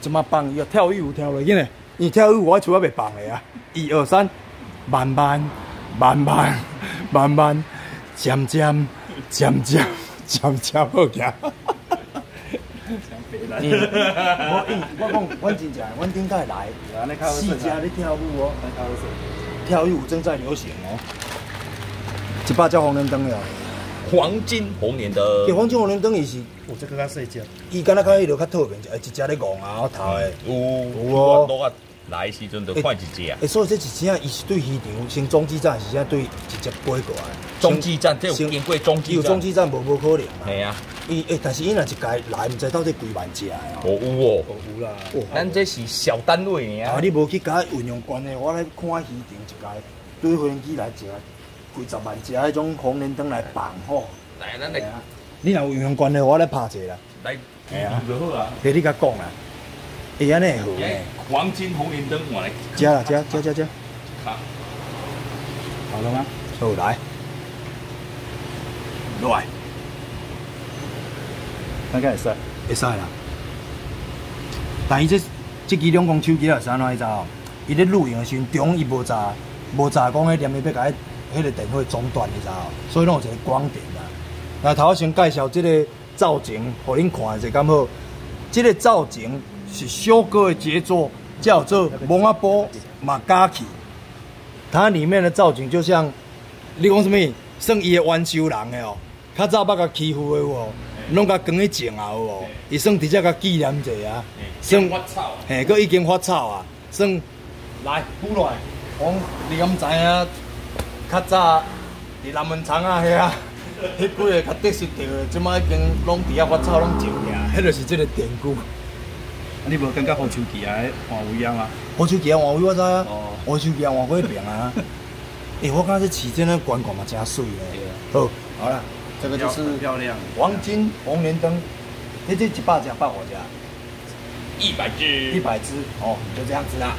怎么放？要跳舞跳落去呢？你跳舞我厝还袂放的啊！一二三，慢慢慢慢慢慢，渐渐渐渐渐渐好行。我我讲，阮真正，阮顶摆来，四家咧跳舞哦，跳舞正在流行哦。一把叫红灯灯了，黄金红莲灯。对黄金红莲灯伊是，有这个较细只，伊敢若较迄落较透明，一一只咧戆啊头的。有有哦，来时阵就看一只。诶，所以这一只啊，伊是对鱼场先中继站，是先对直接飞过来。中继站这有经过中继站，有中继站无无可能嘛。系啊。伊诶，但是伊若一届来，毋知到底几万只哦。哦有哦，有啦。咱这是小单位尔。啊，你无去甲运用关系，我来看鱼场一届，对飞机来食。几十万只迄种红莲灯来放吼，来咱来，你若有用关的，我来拍者啦。来，系啊，就好啊。给你甲讲啦，会安尼。黄金红莲灯，我来。加啦，加加加加。好，好了吗？好来，来，应该会使，会使啦。但伊这这几两公手机啊，是安怎伊知哦？伊咧录影的时阵，中伊无炸，无炸讲迄念伊要甲伊。迄个电话中断，你知道？所以拢有一个光点啦。那头先介绍这个造型，互恁看一下敢好？这个造型是小哥的杰作，叫做蒙阿波马加奇。它里面的造型就像你讲什么？算伊的弯修人哦。较早捌甲欺负的哦，拢甲关去种啊有哦。伊算直接甲纪念者啊。算发草。嘿，佫已经发臭啊。算来，补来，讲你敢知影？较早伫南门厂啊，遐啊，迄几个较特色着的，即摆已经拢伫遐发臭拢种起，迄就是即个典故。你无感觉好手机啊，换位啊吗？黄手机啊，换位我知啊。哦。黄手机啊，换过边啊。诶，我感觉这旗舰的管管嘛真水诶。好，好了，这个就是漂亮黄金红莲灯。诶，这一百只，百五只？一百只。一百只，哦，就这样子啦。